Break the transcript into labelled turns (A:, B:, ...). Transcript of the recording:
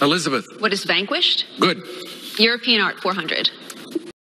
A: Elizabeth.
B: What is vanquished?
A: Good.
B: European art 400.